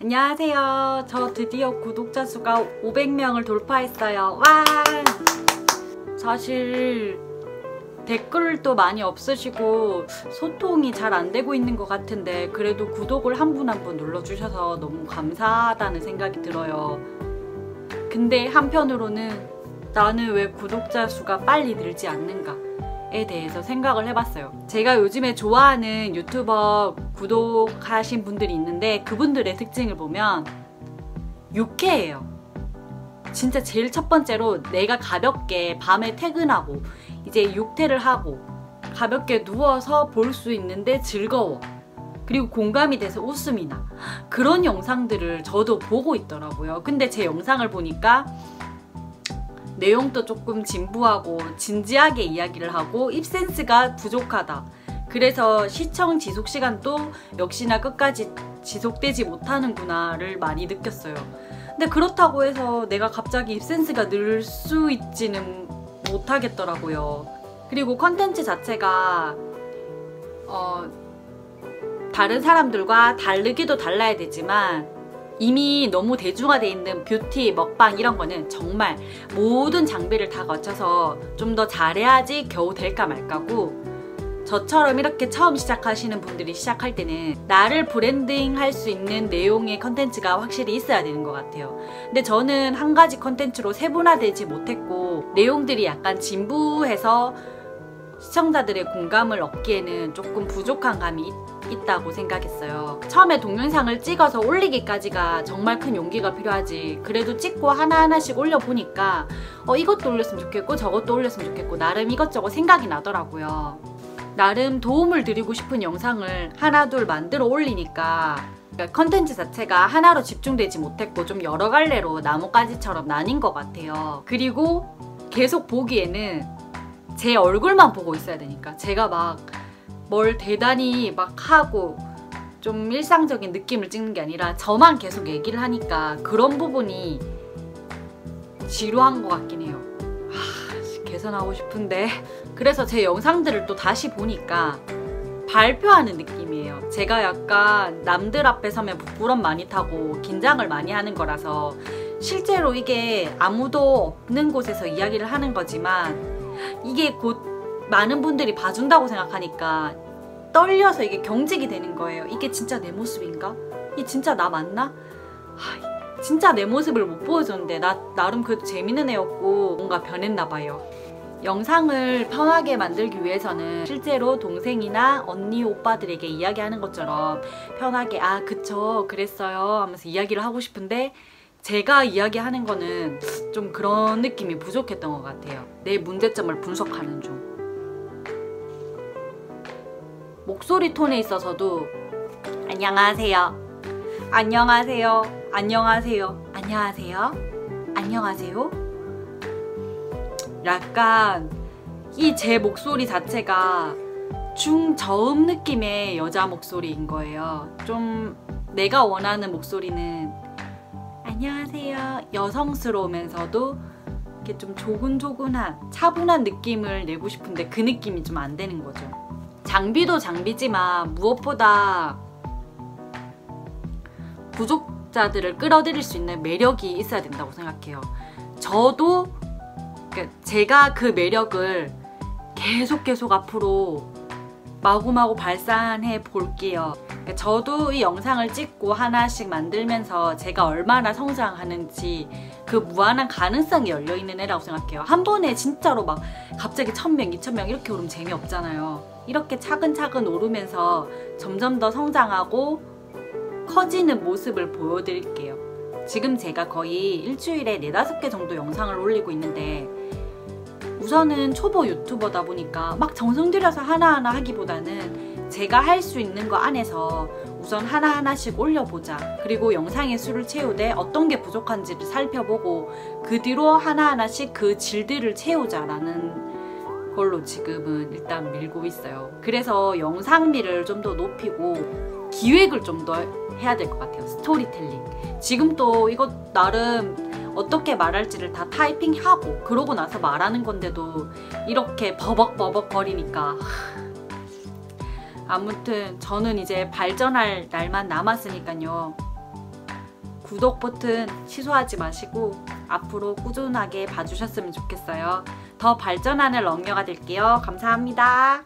안녕하세요. 저 드디어 구독자 수가 500명을 돌파했어요. 와! 사실 댓글도 많이 없으시고 소통이 잘 안 되고 있는 것 같은데 그래도 구독을 한 분 한 분 눌러주셔서 너무 감사하다는 생각이 들어요. 근데 한편으로는 나는 왜 구독자 수가 빨리 늘지 않는가 에 대해서 생각을 해봤어요. 제가 요즘에 좋아하는 유튜버 구독하신 분들이 있는데 그분들의 특징을 보면 유쾌해요. 진짜 제일 첫 번째로 내가 가볍게 밤에 퇴근하고 이제 육퇴를 하고 가볍게 누워서 볼 수 있는데 즐거워. 그리고 공감이 돼서 웃음이 나. 그런 영상들을 저도 보고 있더라고요. 근데 제 영상을 보니까 내용도 조금 진부하고 진지하게 이야기를 하고 입센스가 부족하다. 그래서 시청 지속 시간도 역시나 끝까지 지속되지 못하는구나를 많이 느꼈어요. 근데 그렇다고 해서 내가 갑자기 입센스가 늘 수 있지는 못하겠더라고요. 그리고 컨텐츠 자체가 어, 다른 사람들과 다르기도 달라야 되지만 이미 너무 대중화돼 있는 뷰티, 먹방 이런 거는 정말 모든 장비를 다 거쳐서 좀 더 잘해야지 겨우 될까 말까고 저처럼 이렇게 처음 시작하시는 분들이 시작할 때는 나를 브랜딩 할 수 있는 내용의 컨텐츠가 확실히 있어야 되는 것 같아요. 근데 저는 한 가지 컨텐츠로 세분화되지 못했고 내용들이 약간 진부해서 시청자들의 공감을 얻기에는 조금 부족한 감이 있, 다고 생각했어요. 처음에 동영상을 찍어서 올리기까지가 정말 큰 용기가 필요하지. 그래도 찍고 하나하나씩 올려보니까 어, 이것도 올렸으면 좋겠고 저것도 올렸으면 좋겠고 나름 이것저것 생각이 나더라고요. 나름 도움을 드리고 싶은 영상을 하나둘 만들어 올리니까 그러니까 컨텐츠 자체가 하나로 집중되지 못했고 좀 여러 갈래로 나뭇가지처럼 나뉜 것 같아요. 그리고 계속 보기에는 제 얼굴만 보고 있어야 되니까 제가 막 뭘 대단히 막 하고 좀 일상적인 느낌을 찍는 게 아니라 저만 계속 얘기를 하니까 그런 부분이 지루한 것 같긴 해요. 하, 개선하고 싶은데 그래서 제 영상들을 또 다시 보니까 발표하는 느낌이에요. 제가 약간 남들 앞에 서면 부끄럼 많이 타고 긴장을 많이 하는 거라서 실제로 이게 아무도 없는 곳에서 이야기를 하는 거지만 이게 곧 많은 분들이 봐준다고 생각하니까 떨려서 이게 경직이 되는 거예요. 이게 진짜 내 모습인가? 이 진짜 나 맞나? 하, 진짜 내 모습을 못 보여줬는데 나 나름 그래도 재밌는 애였고 뭔가 변했나 봐요. 영상을 편하게 만들기 위해서는 실제로 동생이나 언니 오빠들에게 이야기하는 것처럼 편하게 아 그쵸 그랬어요 하면서 이야기를 하고 싶은데 제가 이야기하는 거는 좀 그런 느낌이 부족했던 것 같아요. 내 문제점을 분석하는 중. 목소리 톤에 있어서도 안녕하세요. 안녕하세요. 안녕하세요. 안녕하세요. 안녕하세요. 약간 이 제 목소리 자체가 중저음 느낌의 여자 목소리인 거예요. 좀 내가 원하는 목소리는 안녕하세요. 여성스러우면서도 이렇게 좀 조근조근한 차분한 느낌을 내고 싶은데 그 느낌이 좀 안 되는 거죠. 장비도 장비지만 무엇보다 구독자들을 끌어들일 수 있는 매력이 있어야 된다고 생각해요. 저도 그러니까 제가 그 매력을 계속 계속 앞으로 마구마구 발산해 볼게요. 그러니까 저도 이 영상을 찍고 하나씩 만들면서 제가 얼마나 성장하는지 그 무한한 가능성이 열려있는 애라고 생각해요. 한 번에 진짜로 막 갑자기 천명, 이천 명 이렇게 오르면 재미없잖아요. 이렇게 차근차근 오르면서 점점 더 성장하고 커지는 모습을 보여드릴게요. 지금 제가 거의 일주일에 네다섯 개 정도 영상을 올리고 있는데 우선은 초보 유튜버다 보니까 막 정성 들여서 하나하나 하기보다는 제가 할 수 있는 거 안에서 우선 하나하나씩 올려보자. 그리고 영상의 수를 채우되 어떤 게 부족한지를 살펴보고 그 뒤로 하나하나씩 그 질들을 채우자라는 걸로 지금은 일단 밀고 있어요. 그래서 영상미를 좀 더 높이고 기획을 좀 더 해야 될 것 같아요. 스토리텔링. 지금 또 이거 나름 어떻게 말할지를 다 타이핑하고 그러고 나서 말하는 건데도 이렇게 버벅버벅 거리니까 아무튼 저는 이제 발전할 날만 남았으니까요 구독 버튼 취소하지 마시고 앞으로 꾸준하게 봐주셨으면 좋겠어요. 더 발전하는 럭녀가 될게요. 감사합니다.